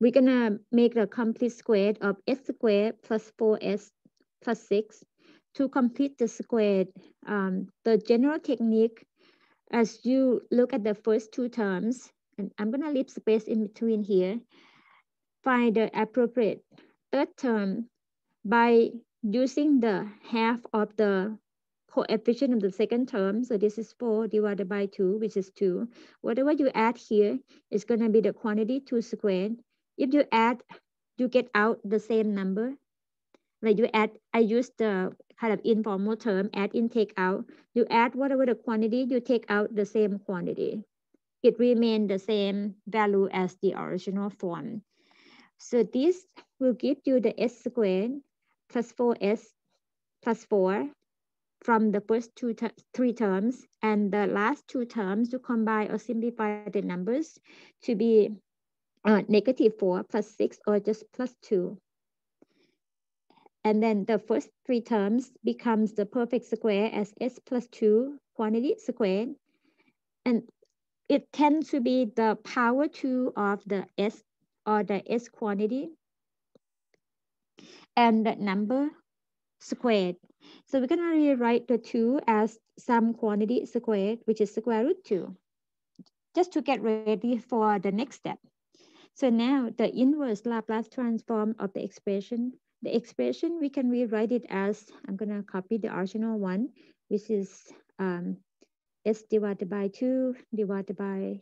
we're gonna make the complete square of s squared plus 4s plus 6. To complete the square, um, the general technique, as you look at the first two terms, and I'm gonna leave space in between here, find the appropriate third term by using the half of the coefficient of the second term. So this is 4 divided by 2, which is 2. Whatever you add here is going to be the quantity 2 squared. If you add, you get out the same number. Like you add, I use the kind of informal term, add in, take out. You add whatever the quantity, you take out the same quantity. It remains the same value as the original form. So this will give you the s squared plus 4s plus 4 from the first two three terms and the last two terms to combine or simplify the numbers to be uh, negative 4 plus 6 or just plus 2. And then the first three terms becomes the perfect square as s plus 2 quantity squared. And it tends to be the power 2 of the s or the s quantity and the number squared. So we're going to rewrite the 2 as some quantity squared, which is square root 2, just to get ready for the next step. So now the inverse Laplace transform of the expression, the expression we can rewrite it as, I'm going to copy the original one, which is um, s divided by 2 divided by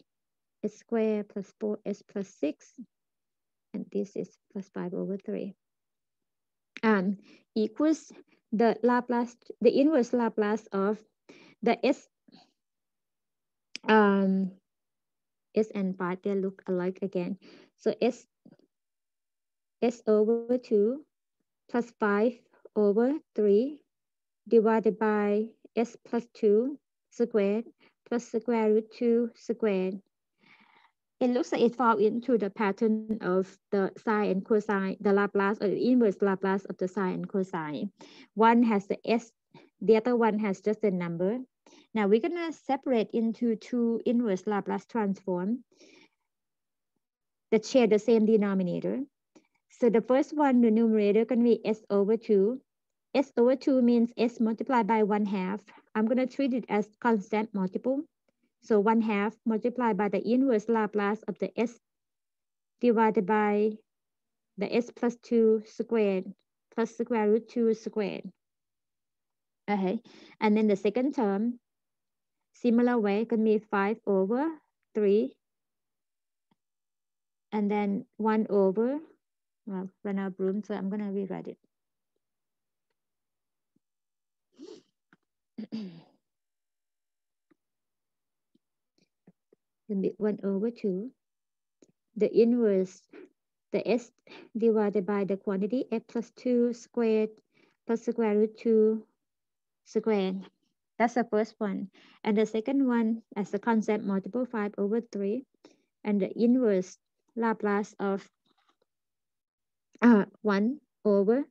s squared four s plus 6, and this is plus 5 over 3 and equals the Laplace, the inverse Laplace of the S, um, S and pi, they look alike again. So S, S over 2 plus 5 over 3 divided by S plus 2 squared plus square root 2 squared it looks like it falls into the pattern of the sine and cosine, the Laplace or the inverse Laplace of the sine and cosine. One has the s, the other one has just a number. Now we're gonna separate into two inverse Laplace transform that share the same denominator. So the first one, the numerator can be s over 2. s over 2 means s multiplied by 1 half. I'm going to treat it as constant multiple. So one half multiplied by the inverse Laplace of the s divided by the s plus 2 squared plus square root 2 squared. Okay, and then the second term, similar way, can be 5 over 3 and then 1 over, well, run out of room, so I'm going to rewrite it. can be 1 over 2. The inverse, the s divided by the quantity f plus 2 squared plus square root 2 squared. That's the first one. And the second one as a constant multiple 5 over 3. And the inverse Laplace of uh, 1 over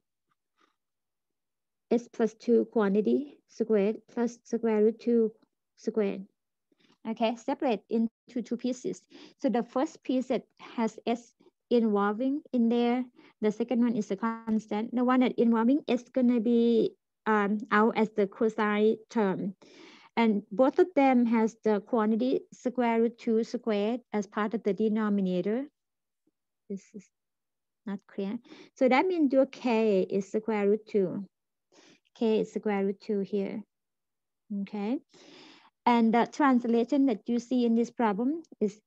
s plus 2 quantity squared plus square root 2 squared okay, separate into two pieces. So the first piece that has S involving in there, the second one is a constant. The one that involving is gonna be um, out as the cosine term. And both of them has the quantity square root two squared as part of the denominator. This is not clear. So that means your K is square root two. K is square root two here, okay? And the translation that you see in this problem is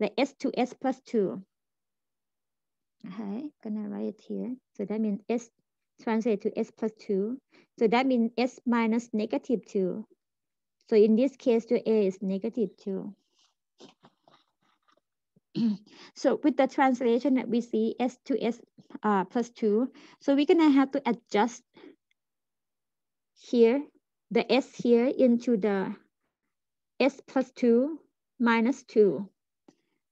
the S to S plus two. Okay, gonna write it here. So that means S translate to S plus two. So that means S minus negative two. So in this case, your A is negative two. so with the translation that we see S to S uh, plus two, so we're gonna have to adjust here, the S here into the s plus 2 minus 2.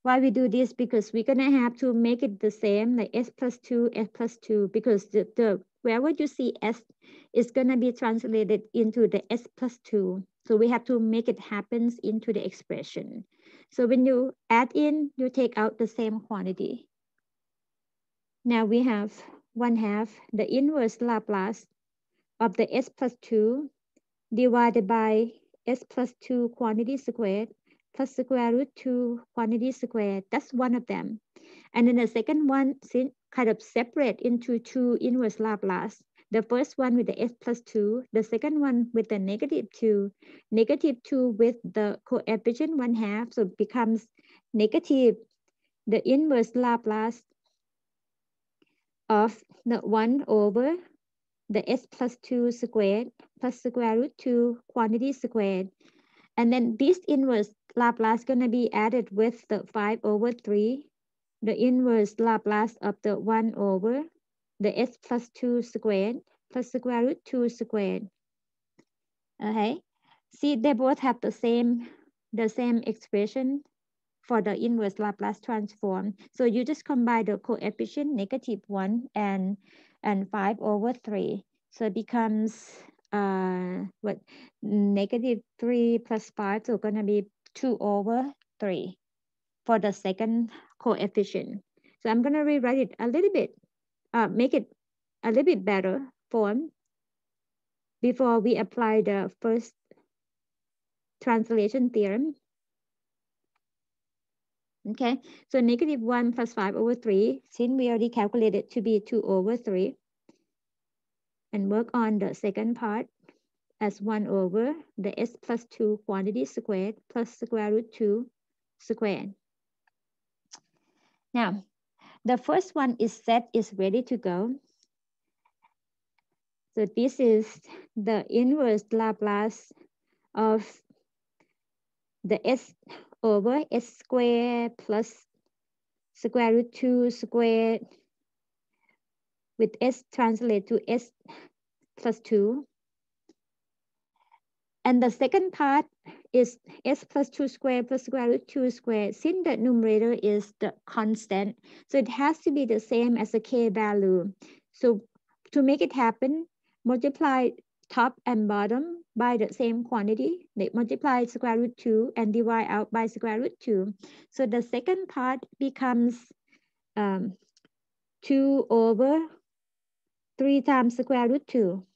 Why we do this? Because we're going to have to make it the same, like s plus 2, s plus 2, because the, the wherever you see s is going to be translated into the s plus 2. So we have to make it happens into the expression. So when you add in, you take out the same quantity. Now we have 1 half the inverse Laplace of the s plus 2 divided by s plus 2 quantity squared plus square root 2 quantity squared. That's one of them. And then the second one kind of separate into two inverse Laplace. The first one with the s plus 2, the second one with the negative 2, negative 2 with the coefficient 1 half, so it becomes negative the inverse Laplace of the 1 over the s plus 2 squared plus square root 2 quantity squared. And then this inverse Laplace going to be added with the 5 over 3, the inverse Laplace of the 1 over the s plus 2 squared plus square root 2 squared. Okay, see they both have the same the same expression for the inverse Laplace transform. So you just combine the coefficient negative 1 and, and 5 over 3. So it becomes uh, what negative 3 plus 5, so going to be 2 over 3 for the second coefficient. So I'm going to rewrite it a little bit, uh, make it a little bit better form before we apply the first translation theorem. Okay, so negative 1 plus 5 over 3, since we already calculated to be 2 over 3, and work on the second part as 1 over the s plus 2 quantity squared plus square root 2 squared. Now, the first one is set, is ready to go. So this is the inverse Laplace of the s over s squared plus square root 2 squared with s translate to s plus 2. And the second part is s plus 2 squared plus square root 2 squared. Since the numerator is the constant, so it has to be the same as the k value. So to make it happen, multiply top and bottom by the same quantity. They multiply square root 2 and divide out by square root 2. So the second part becomes um, 2 over 3 times square root 2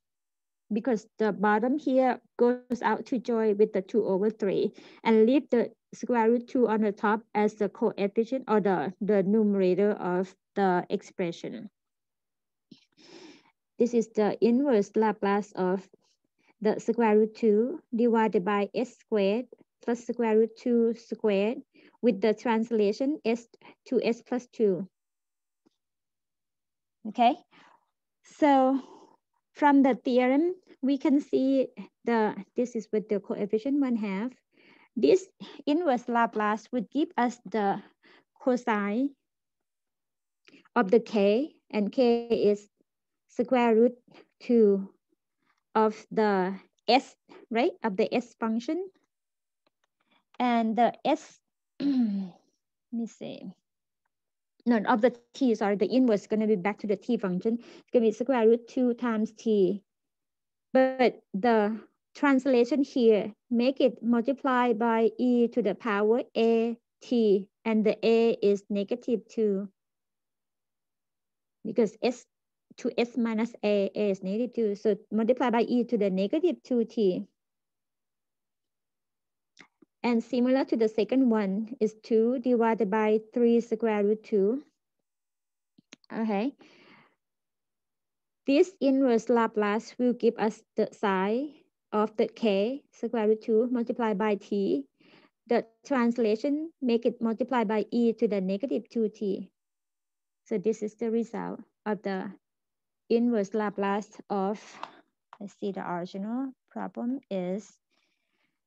because the bottom here goes out to join with the 2 over 3 and leave the square root 2 on the top as the coefficient or the, the numerator of the expression. This is the inverse Laplace of the square root 2 divided by s squared plus square root 2 squared with the translation s to s plus 2. Okay, so from the theorem, we can see the this is with the coefficient 1 half. This inverse Laplace would give us the cosine of the k, and k is square root 2 of the s, right, of the s function. And the s, let me see, no, of the t, sorry, the inverse is going to be back to the t function. It's going to be square root 2 times t. But the translation here, make it multiply by e to the power a t, and the a is negative 2 because s to s minus a, a is negative 2. So multiply by e to the negative 2t. And similar to the second one is 2 divided by 3 square root 2. Okay. This inverse Laplace will give us the sine of the k square root 2 multiplied by t. The translation make it multiplied by e to the negative 2t. So this is the result of the inverse Laplace of, let's see, the original problem is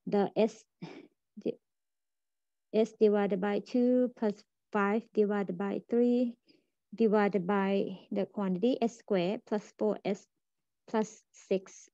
the s, s divided by 2 plus 5 divided by 3 divided by the quantity s squared plus 4s plus 6